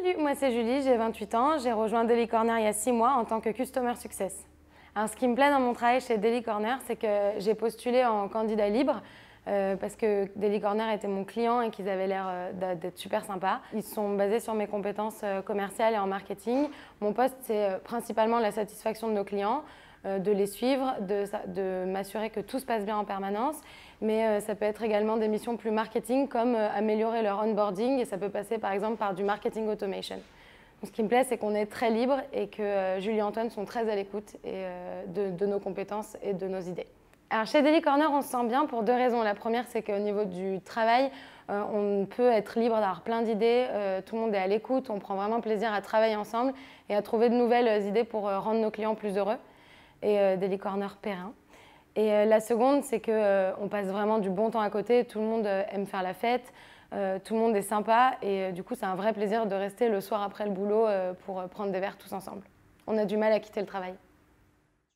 Salut, moi c'est Julie, j'ai 28 ans. J'ai rejoint Daily Corner il y a 6 mois en tant que Customer Success. Alors, ce qui me plaît dans mon travail chez Daily Corner, c'est que j'ai postulé en candidat libre euh, parce que Daily Corner était mon client et qu'ils avaient l'air euh, d'être super sympas. Ils sont basés sur mes compétences euh, commerciales et en marketing. Mon poste, c'est principalement la satisfaction de nos clients, de les suivre, de, m'assurer que tout se passe bien en permanence. Mais ça peut être également des missions plus marketing comme améliorer leur onboarding et ça peut passer par exemple par du marketing automation. ce qui me plaît, c'est qu'on est très libre et que Julie et Antoine sont très à l'écoute de, de nos compétences et de nos idées. Alors chez Daily Corner, on se sent bien pour deux raisons. La première, c'est qu'au niveau du travail, euh, on peut être libre d'avoir plein d'idées, euh, tout le monde est à l'écoute, on prend vraiment plaisir à travailler ensemble et à trouver de nouvelles idées pour euh, rendre nos clients plus heureux et Daily Corner périn. Et la seconde, c'est qu'on passe vraiment du bon temps à côté, tout le monde aime faire la fête, tout le monde est sympa et du coup, c'est un vrai plaisir de rester le soir après le boulot pour prendre des verres tous ensemble. On a du mal à quitter le travail.